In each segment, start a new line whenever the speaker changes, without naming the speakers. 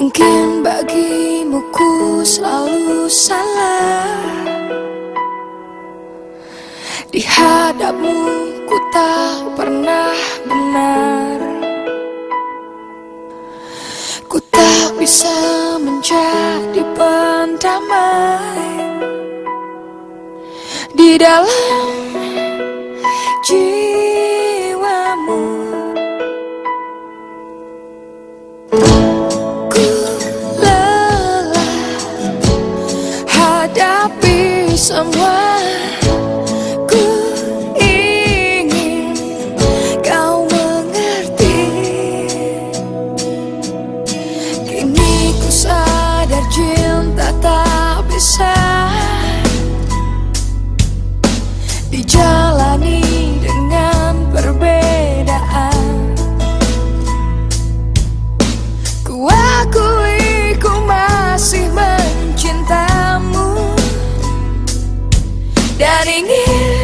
Mungkin bagimu ku selalu salah. Di hadapmu ku tak pernah benar. Ku tak bisa menjadi pendamai. Di dalam jiwamu cinta tak bisa dijalani dengan perbedaan. Ku ku masih mencintamu dan ingin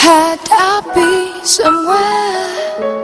Had I be somewhere